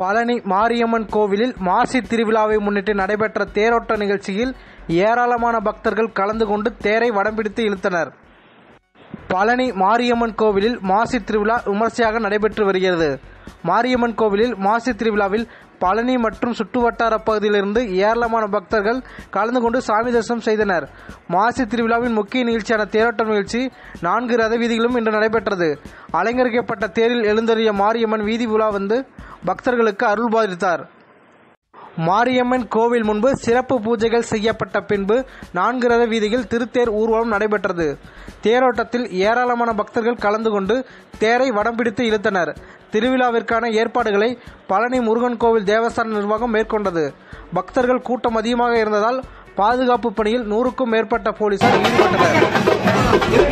பழனி மாரியம்மன் கோவிலில் மாசி திருவிழாவை முன்னிட்டு நடைபெற்ற தேரோட்ட நிகழ்ச்சியில் ஏராளமான பக்தர்கள் கலந்து கொண்டு தேரை வடம்பிடித்து இழுத்தனர். பழனி மாரியம்மன் கோவிலில் மாசி திருவிழா விமர்சையாக நடைபெற்று வருகிறது. மாரியம்மன் கோவிலில் மாசி திருவிழாவில் பழனி மற்றும் சுற்றுவட்டார பகுதியிலிருந்து ஏராளமான பக்தர்கள் கலந்து கொண்டு சாமி தரிசனம் செய்தனர். மாசி திருவிழாவின் முக்கிய நிகழ்ச்சியான தேரோட்டம் நிகழ்ச்சி நான்கு ரத வீதிகளும் இன்று நடைபெற்றது. அலங்கரிக்கப்பட்ட தேரில் எழுந்தறிய மாரியம்மன் வீதி உலா வந்து பக்தர்களுக்கு அருள் பாதித்தார். மாரியம்மன் கோவில் முன்பு சிறப்பு பூஜைகள் செய்யப்பட்ட பின்பு நான்கு ரத வீதியில் திருத்தேர் ஊர்வலம் நடைபெற்றது. தேரோட்டத்தில் ஏராளமான பக்தர்கள் கலந்து கொண்டு தேரை வடம் பிடித்து இழுத்தனர். திருவிழாவிற்கான ஏற்பாடுகளை பழனி முருகன் கோவில் தேவஸ்தான நிர்வாகம் மேற்கொண்டது. பக்தர்கள் கூட்டம் அதிகமாக இருந்ததால் பாதுகாப்பு பணியில் நூறுக்கும் மேற்பட்ட போலீசார் ஈடுபட்டனர்.